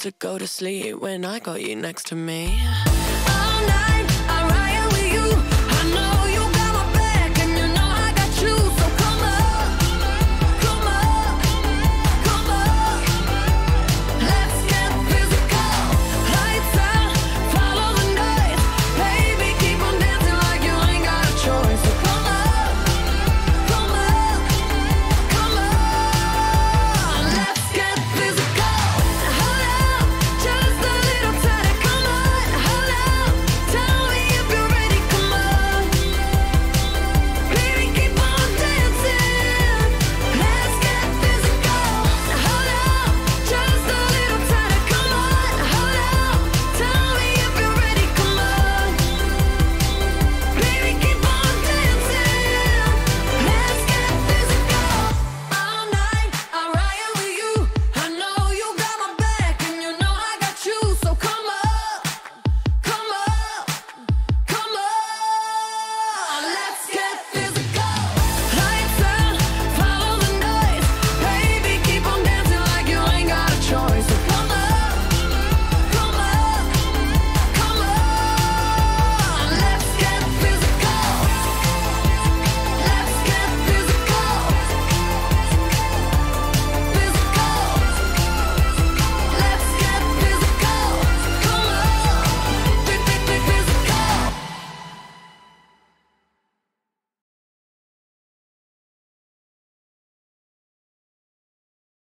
To go to sleep when I got you next to me. All night